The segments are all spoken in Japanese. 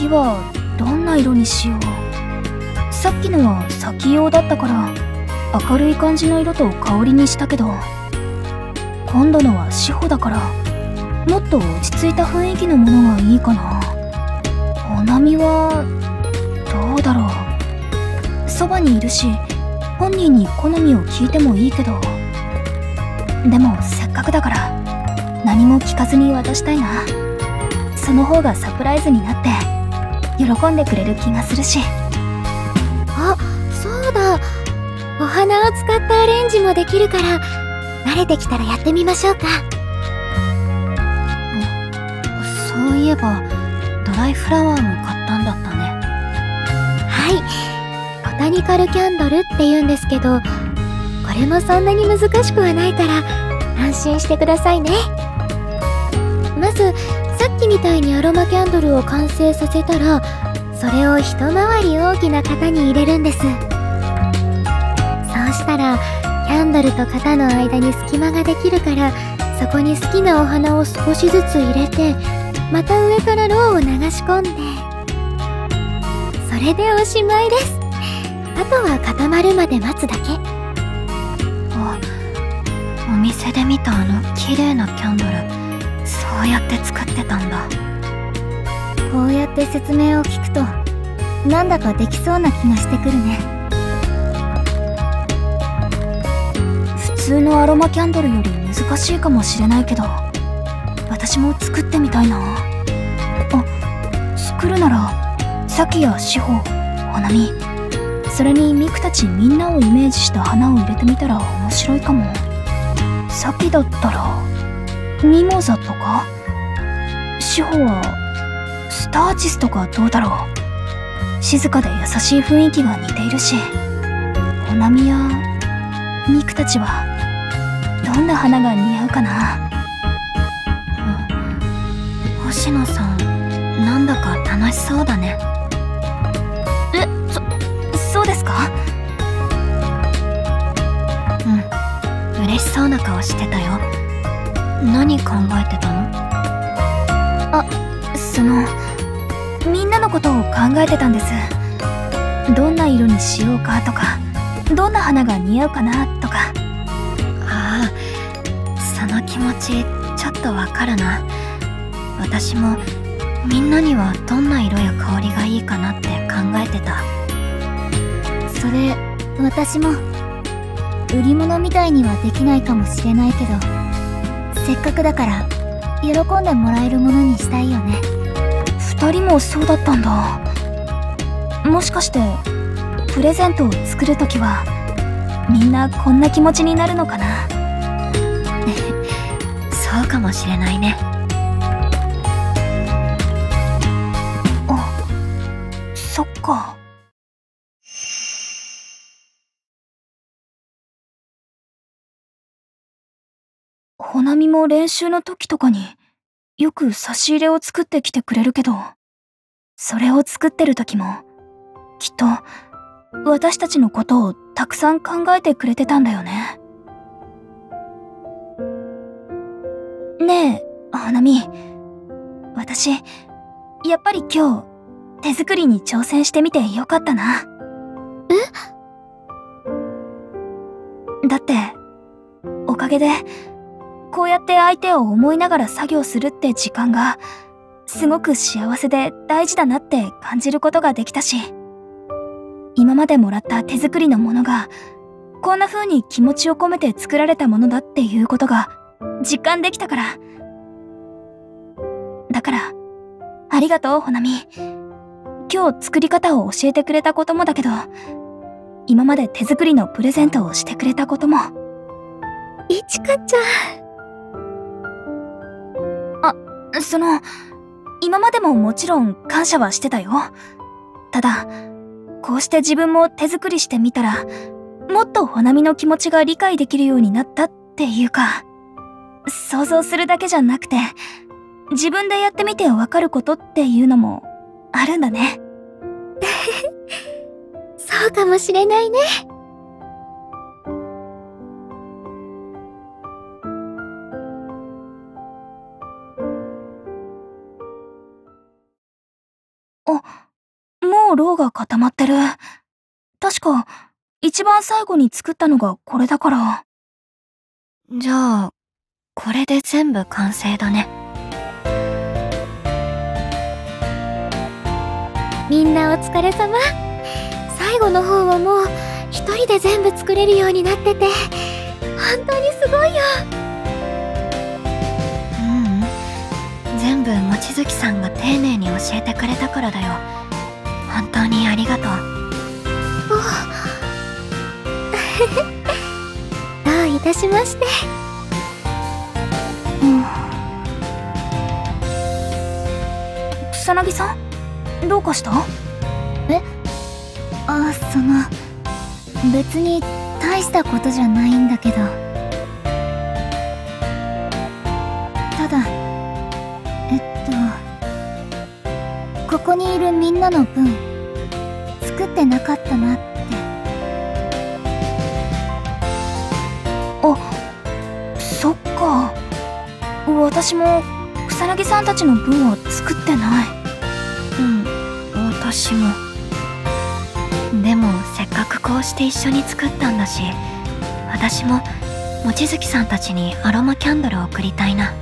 次はどんな色にしよう。さっきのは先用だったから明るい感じの色と香りにしたけど今度のは志保だからもっと落ち着いた雰囲気のものがいいかな。お波はどうだろう。そばにいるし本人に好みを聞いてもいいけど。でもせっかくだから何も聞かずに渡したいな。その方がサプライズになって。喜んでくれる気がするし。あそうだ。お花を使ったアレンジもできるから慣れてきたらやってみましょうか。そういえばドライフラワーも買ったんだったね。はい。ボタニカルキャンドルって言うんですけどこれもそんなに難しくはないから安心してくださいね。まずさっきみたいにアロマキャンドルを完成させたらそれを一回り大きな型に入れるんです。そうしたらキャンドルと型の間に隙間ができるからそこに好きなお花を少しずつ入れてまた上からろうを流し込んで。それでおしまいです。あとは固まるまで待つだけ。あお店で見たあの綺麗なキャンドル。うやって作ってたんだ？こうやって説明を聞くとなんだかできそうな気がしてくるね。普通のアロマキャンドルより難しいかもしれないけど私も作ってみたいな。あ作るならサキや志保ほなみそれにミクたちみんなをイメージした花を入れてみたら面白いかも。サキだったらミモザとか？志保はスターチスとかどうだろう？静かで優しい雰囲気が似ているしほなみやミクたちはどんな花が似合うかな？星野さんなんだか楽しそうだね。えそそうですか？うん。嬉しそうな顔してたよ。何考えてたの？あそのみんなのことを考えてたんです。どんな色にしようかとかどんな花が似合うかなとか。ああその気持ちちょっとわかるな。私もみんなにはどんな色や香りがいいかなって考えてた。それ私も売り物みたいにはできないかもしれないけど。せっかくだから喜んでもらえるものにしたいよね。2人もそうだったんだ。もしかしてプレゼントを作るときはみんなこんな気持ちになるのかな？そうかもしれないね。あそっかみも練習の時とかによく差し入れを作ってきてくれるけどそれを作ってる時もきっと私たちのことをたくさん考えてくれてたんだよね。ねえ花見。私やっぱり今日手作りに挑戦してみてよかったな。え？だっておかげでこうやって相手を思いながら作業するって時間がすごく幸せで大事だなって感じることができたし今までもらった手作りのものがこんな風に気持ちを込めて作られたものだっていうことが実感できたから。だからありがとうほなみ。今日作り方を教えてくれたこともだけど今まで手作りのプレゼントをしてくれたことも。いちかちゃん。その今までももちろん感謝はしてたよ。ただこうして自分も手作りしてみたらもっとほなみの気持ちが理解できるようになったっていうか想像するだけじゃなくて自分でやってみてわかることっていうのもあるんだね。そうかもしれないね。ろうが固まってる。確か、一番最後に作ったのがこれだから。じゃあ、これで全部完成だね。みんなお疲れ様。最後の方はもう一人で全部作れるようになってて、本当にすごいよ。ううん。全部望月さんが丁寧に教えてくれたからだよ。本当にありがとう。どういたしまして。うん。草薙さん？どうかした？え？あ、その、別に大したことじゃないんだけど。ただ、えっと、ここにいるみんなの分、作ってなかったなって。あ、そっか。私も草薙さんたちの分は作ってない。うん、私も。でもせっかくこうして一緒に作ったんだし私も望月さんたちにアロマキャンドルを送りたいな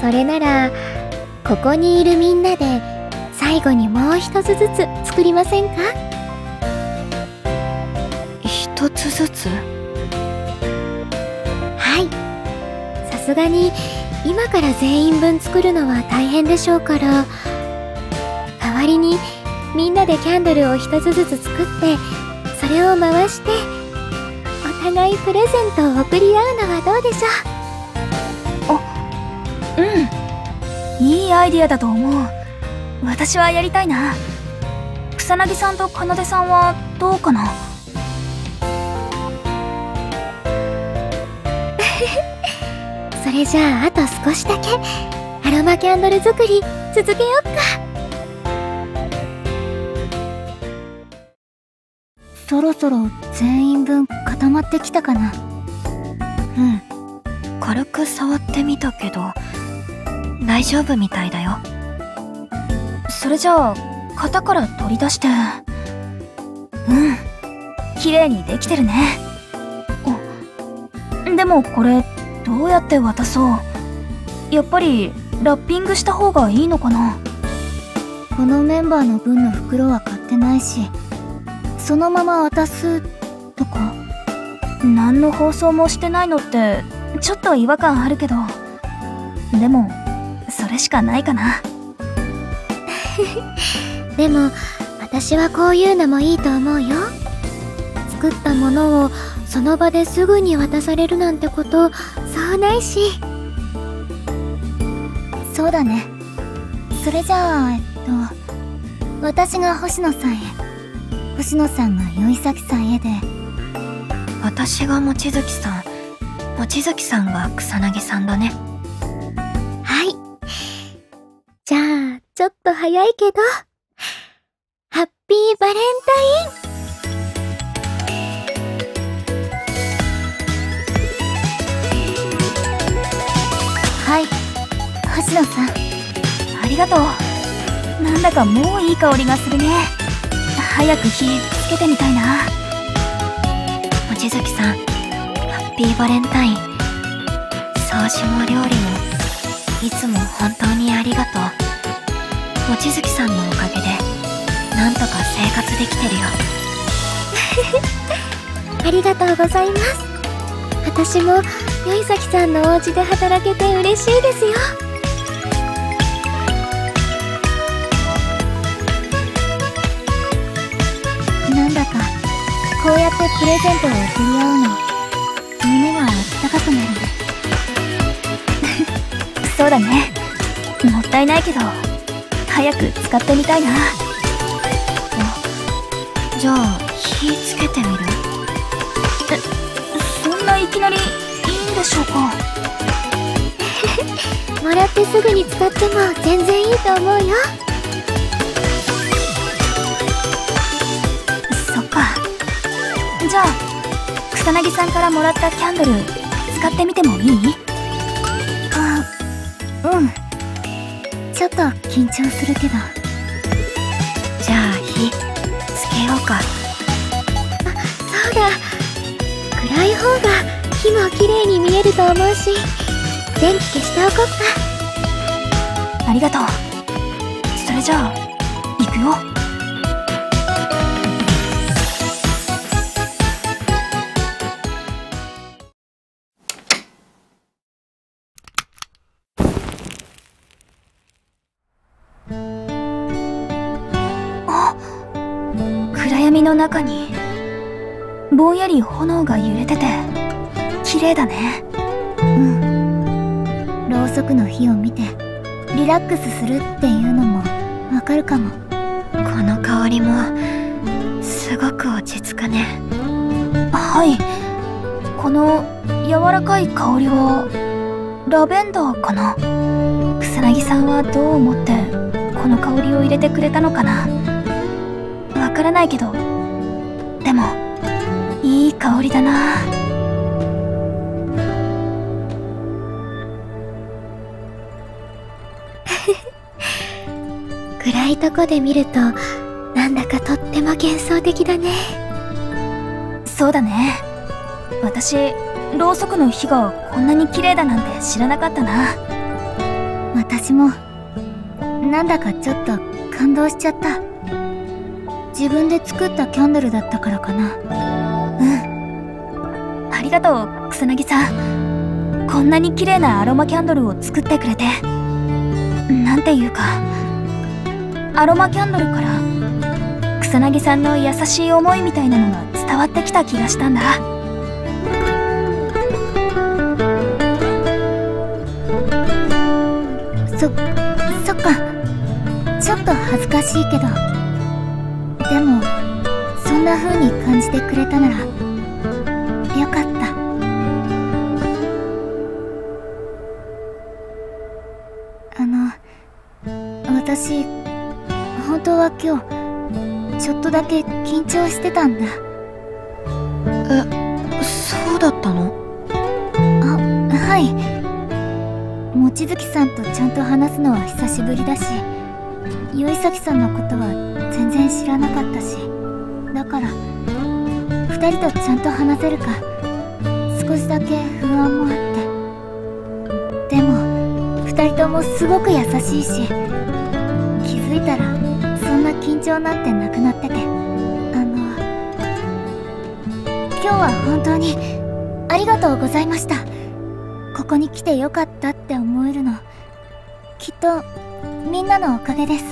それならここにいるみんなで最後にもう一つずつ作りませんか？一つずつ？はい。さすがに今から全員分作るのは大変でしょうから代わりにみんなでキャンドルを一つずつ作ってそれを回してお互いプレゼントを贈り合うのはどうでしょう？あうん。いいアイディアだと思う。私はやりたいな。草薙さんと奏さんはどうかな？それじゃああと少しだけ。アロマキャンドル作り続けよっか。そろそろ全員分固まってきたかな。うん。軽く触ってみたけど大丈夫みたいだよ。それじゃあ型から取り出して。うん。綺麗にできてるね。でもこれどうやって渡そう。やっぱりラッピングした方がいいのかな。このメンバーの分の袋は買ってないしそのまま渡すとか。何の放送もしてないのってちょっと違和感あるけど。でもそれしかないかな。でも私はこういうのもいいと思うよ。作ったものをその場ですぐに渡されるなんてことそうないし。そうだね。それじゃあえっと私が星野さんへ星野さんが宵崎さんへで。私が望月さん望月さんが草薙さんだね早いけど。ハッピーバレンタイン。はい。星野さん。ありがとう。なんだかもういい香りがするね。早く火つけてみたいな。望月さん。ハッピーバレンタイン。掃除も料理もいつも本当にありがとう。望月さんのおかげでなんとか生活できてるよ。ありがとうございます。私も宵崎さんのお家で働けて嬉しいですよ。なんだかこうやってプレゼントを贈り合うの胸があったかくなる。そうだね。もったいないけど早く使ってみたいな。じゃあ火つけてみる？えそんないきなりでしょうか？もらってすぐに使っても全然いいと思うよ。そっか。じゃあ草薙さんからもらったキャンドル使ってみてもいい？あううん。ちょっと緊張するけど。じゃあ火つけようか。あそうだ。暗い方が火も綺麗に見えると思うし電気消しておこっか。ありがとう。それじゃあ行くよ。闇の中にぼんやり炎が揺れてて綺麗だね。うん。ろうそくの火を見てリラックスするっていうのもわかるかも。この香りもすごく落ち着くね。はい。この柔らかい香りはラベンダーかな？草薙さんはどう思ってこの香りを入れてくれたのかな？わからないけど。いい香りだな。暗いとこで見るとなんだかとっても幻想的だね。そうだね。私ろうそくの火がこんなに綺麗だなんて知らなかったな。私もなんだかちょっと感動しちゃった。自分で作ったキャンドルだったからかなりがとう草薙さん。こんなに綺麗なアロマキャンドルを作ってくれて。なんていうか。アロマキャンドルから草薙さんの優しい思いみたいなのが伝わってきた気がしたんだ。そそっか。ちょっと恥ずかしいけど。でもそんな風に感じてくれたならよかった。本当は今日ちょっとだけ緊張してたんだ。そうだったの？あはい。望月さんとちゃんと話すのは久しぶりだし結崎さんのことは全然知らなかったしだから2人とちゃんと話せるか少しだけ不安もあって。でも2人ともすごく優しいし気づいたらそんな緊張なんてなくなってて。あの今日は本当にありがとうございました。ここに来てよかったって思えるの。きっとみんなのおかげです。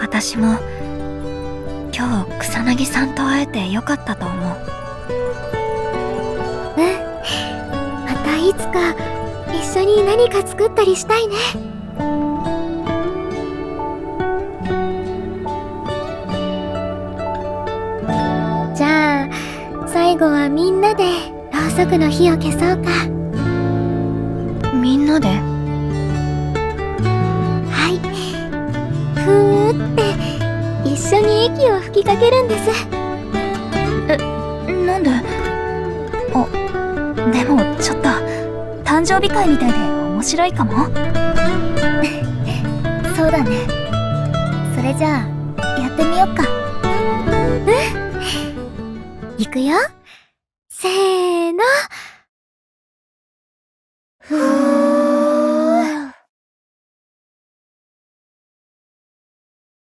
私も今日草薙さんと会えてよかったと思う。うんまたいつか一緒に何か作ったりしたいね。最後はみんなでろうそくの火を消そうか。みんなで？はい。ふーって一緒に息を吹きかけるんです。なんで？あでもちょっと誕生日会みたいで面白いかも？そうだね。それじゃあやってみよっか。いくよせー